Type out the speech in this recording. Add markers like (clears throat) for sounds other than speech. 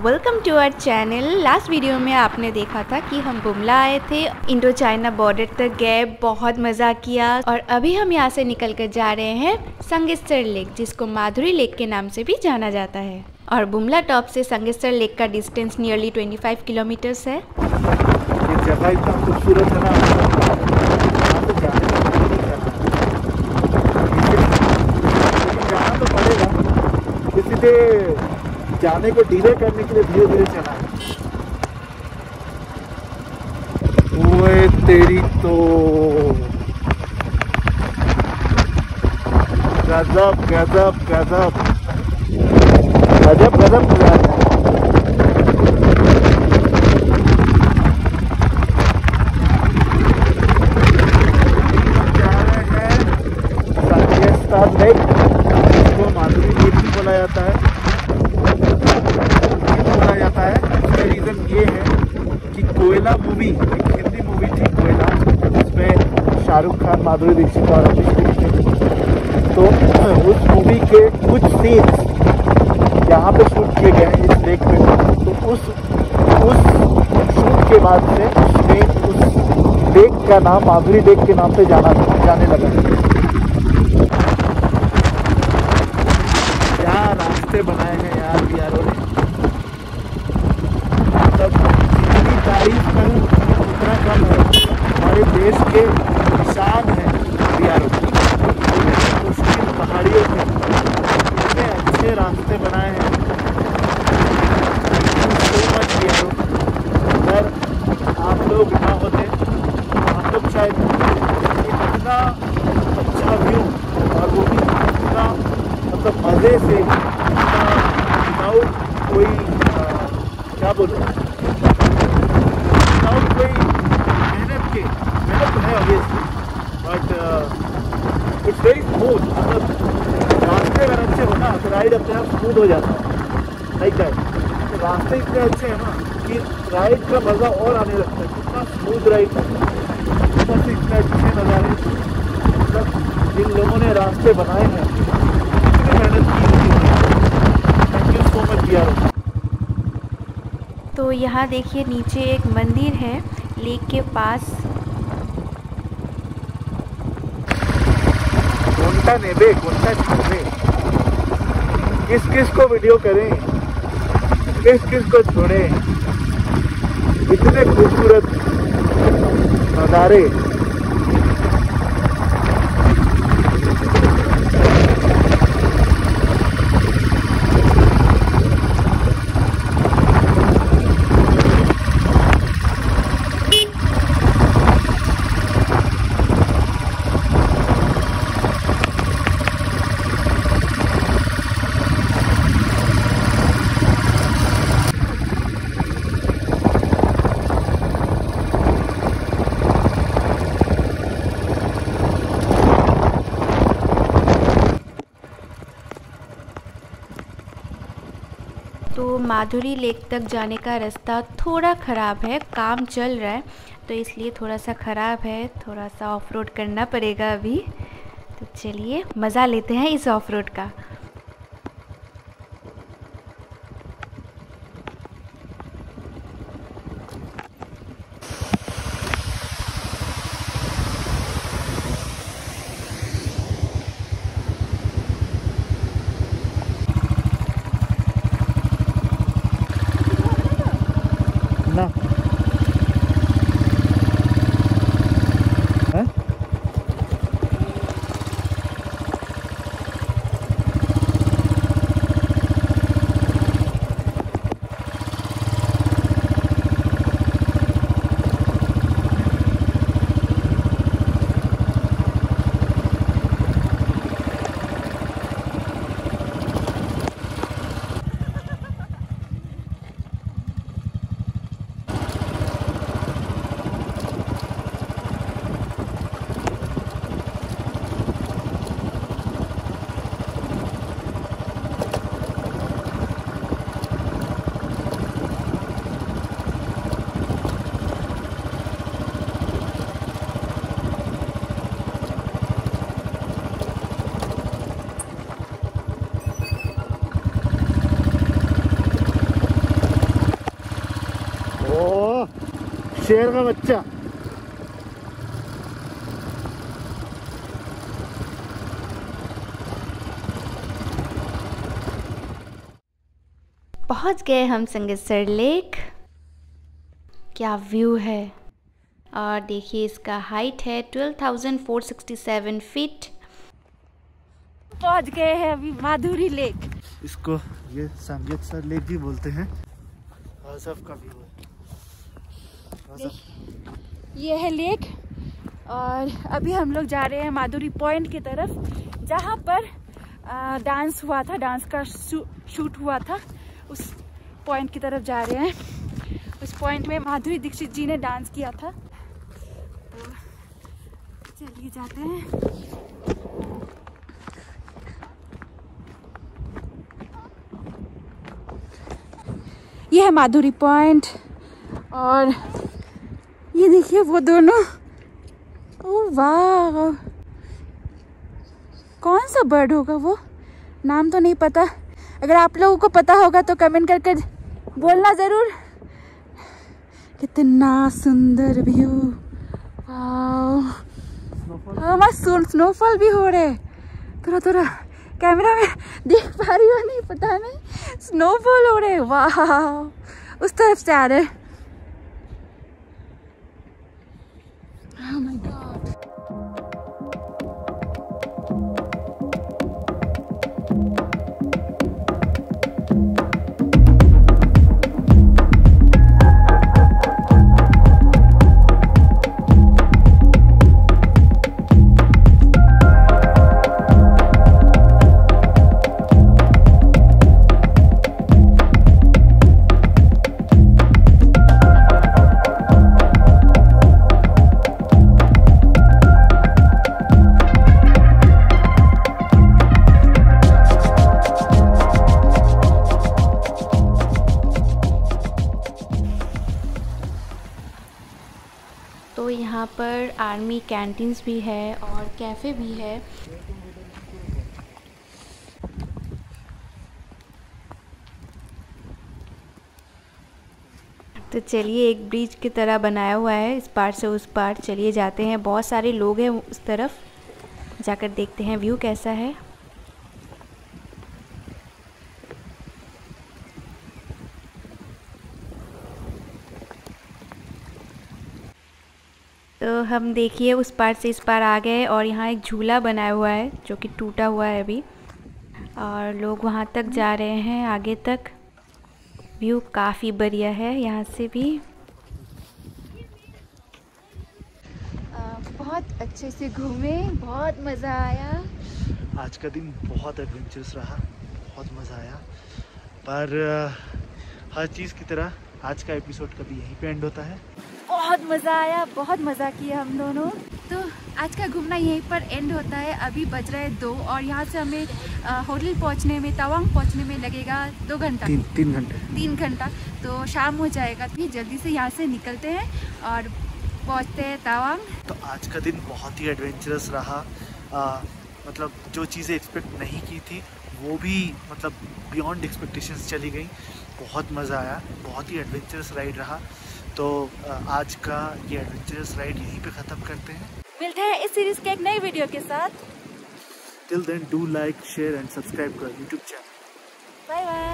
Welcome to our channel last video में आपने देखा था कि हम बुमला आए थे इंडो चाइना बॉर्डर तक गए बहुत मज़ा किया और अभी हम यहाँ से निकल कर जा रहे हैं संगेस्टर लेक जिसको माधुरी लेक के नाम से भी जाना जाता है। और बुमला टॉप से संगेस्टर लेक का डिस्टेंस नियरली 25 किलोमीटर्स है। ये जाने को डिले करने के लिए धीरे धीरे चला। ओए तेरी तो। गजब गजब गजब। गजब गजब संगेस्ता लेक जिसको माधुरी लेक भी बोला जाता है क्यों बोला जाता है इसका रीज़न ये है कि कोयला मूवी एक हिंदी मूवी थी कोयला जिसमें शाहरुख खान माधुरी दीक्षित और अभिषेक थे। तो (clears throat) उस मूवी के कुछ सीन्स यहाँ पे शूट किए गए हैं इस लेक में। तो उस उस शूट के बाद से उस लेक का नाम, माधुरी लेक के नाम से जाना, जाने लगा क्या रास्ते बनाए हैं यार बिहारों ने मतलब जितनी तारीफ़ करूँ उतना कम है हमारे देश के शान है बिहारों की मुश्किल पहाड़ियों में इतने रास्ते बनाए हैं। अगर आप लोग ना होते हम लोग शायद इतना अच्छा व्यू और वो भी इतना मतलब मज़े से विदाउट कोई क्या बोलो विदाउट कोई मेहनत के, मेहनत है obviously but it's very smooth मतलब रास्ते अगर अच्छे हो ना तो राइड अपने आप स्मूथ हो जाता है। लाइक दैट तो रास्ते इतने अच्छे हैं ना कि राइड का मज़ा और आने लगता है। कितना स्मूथ राइड ऊपर से इतने अच्छे नज़ारे। मतलब जिन लोगों ने रास्ते बनाए हैं इतनी मेहनत की thank you so much Bihar तो यहाँ देखिए नीचे एक मंदिर है लेक के पास। घंटा नेबे घंटा छोड़े किस किस को वीडियो करें? किस किस को छोड़े? इतने खूबसूरत नज़ारे तो माधुरी लेक तक जाने का रास्ता थोड़ा ख़राब है, काम चल रहा है तो इसलिए थोड़ा सा ख़राब है थोड़ा सा ऑफ़ रोड करना पड़ेगा अभी। तो चलिए, मज़ा लेते हैं इस ऑफ़ रोड का। ना शेर का बच्चा। पहुँच गए हम संगेसर लेक। क्या व्यू है? और देखिए इसका हाइट है 12,467 फीट पहुँच गए हैं अभी माधुरी लेक। इसको ये संगीत सर लेक भी बोलते हैं। आजफ का व्यू है। ये है लेक और अभी हम लोग जा रहे हैं माधुरी पॉइंट की तरफ़ जहाँ पर आ, डांस हुआ था डांस का शू, शूट हुआ था। उस पॉइंट की तरफ़ जा रहे हैं। उस पॉइंट में माधुरी दीक्षित जी ने डांस किया था। तो चलिए जाते हैं। ये है माधुरी पॉइंट और ये देखिए वो दोनों। ओ, वाह। कौन सा बर्ड होगा वो? नाम तो नहीं पता। अगर आप लोगों को पता होगा तो कमेंट करके बोलना ज़रूर। कितना सुंदर व्यू। वाह हमारा स्नोफॉल भी हो रहे। थोड़ा थोड़ा कैमरा में देख पा रही हो नहीं, पता नहीं। स्नोफॉल हो रहे, वाह। उस तरफ़ से आ रहे आर्मी कैंटीन्स भी है और कैफ़े भी है। तो चलिए एक ब्रिज की तरह बनाया हुआ है, इस पार से उस पार। चलिए जाते हैं, बहुत सारे लोग हैं उस तरफ़। जाकर देखते हैं व्यू कैसा है। तो हम देखिए उस पार से इस पार आ गए और यहाँ एक झूला बनाया हुआ है जो कि टूटा हुआ है अभी। और लोग वहाँ तक जा रहे हैं आगे तक। व्यू काफ़ी बढ़िया है यहाँ से भी। बहुत अच्छे से घूमे बहुत मज़ा आया। आज का दिन बहुत एडवेंचरस रहा बहुत मज़ा आया। पर हर चीज़ की तरह आज का एपिसोड कभी यहीं पे एंड होता है। बहुत मज़ा आया बहुत मज़ा किया हम दोनों। तो आज का घूमना यहीं पर एंड होता है। अभी बज रहे हैं दो और यहाँ से हमें होटल पहुँचने में तवांग पहुँचने में लगेगा दो घंटा। तीन तीन घंटे। तीन घंटा। तो शाम हो जाएगा। तो जल्दी से यहाँ से निकलते हैं और पहुँचते हैं तवांग। तो आज का दिन बहुत ही एडवेंचरस रहा। आ, मतलब जो चीज़ें एक्सपेक्ट नहीं की थी वो भी मतलब बियॉन्ड एक्सपेक्टेशंस चली गई। बहुत मज़ा आया। बहुत ही एडवेंचरस राइड रहा। तो आज का ये एडवेंचरस राइड यहीं पे ख़त्म करते हैं। मिलते हैं इस सीरीज़ के एक नई वीडियो के साथ। Till then do like share and subscribe कर यूट्यूब चैनल बाय बाय